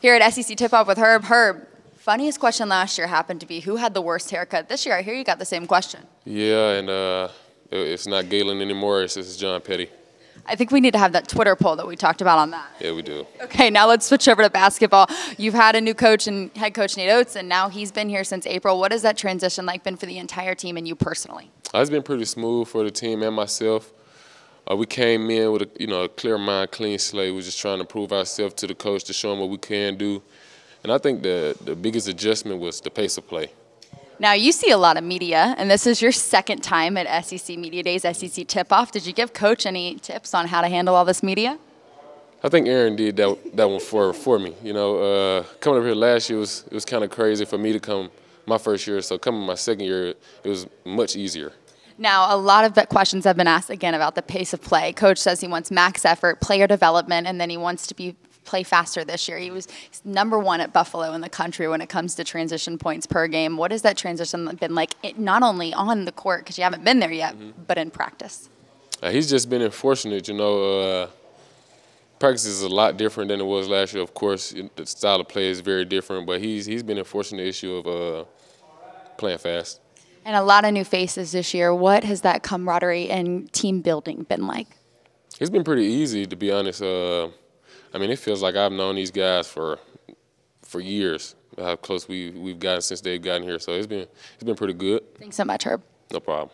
Here at SEC Tip Off with Herb. Herb, funniest question last year happened to be who had the worst haircut. This year, I hear you got the same question. Yeah, and uh, it's not Galin anymore. It's, it's John Petty. I think we need to have that Twitter poll that we talked about on that. Yeah, we do. Okay, now let's switch over to basketball. You've had a new coach and head coach Nate Oats, and now he's been here since April. What has that transition like been for the entire team and you personally? Uh, it's been pretty smooth for the team and myself. Uh, we came in with a you know a clear mind, clean slate. We're just trying to prove ourselves to the coach to show him what we can do. And I think the the biggest adjustment was the pace of play. Now you see a lot of media, and this is your second time at SEC Media Days, SEC Tip Off. Did you give Coach any tips on how to handle all this media? I think Aaron did that that one for for me. You know, uh, coming up here last year was it was kind of crazy for me to come my first year. So coming my second year, it was much easier. Now, a lot of questions have been asked again about the pace of play. Coach says he wants max effort, player development, and then he wants to be play faster this year. He was number one at Buffalo in the country when it comes to transition points per game. What has that transition been like, not only on the court, because you haven't been there yet, mm-hmm. but in practice? Uh, he's just been unfortunate. You know, uh, practice is a lot different than it was last year. Of course, the style of play is very different, but he's, he's been unfortunate issue of uh, playing fast. And a lot of new faces this year. What has that camaraderie and team building been like? It's been pretty easy, to be honest. Uh, I mean, it feels like I've known these guys for for years. How close we we've gotten since they've gotten here, so it's been it's been pretty good. Thanks so much, Herb. No problem.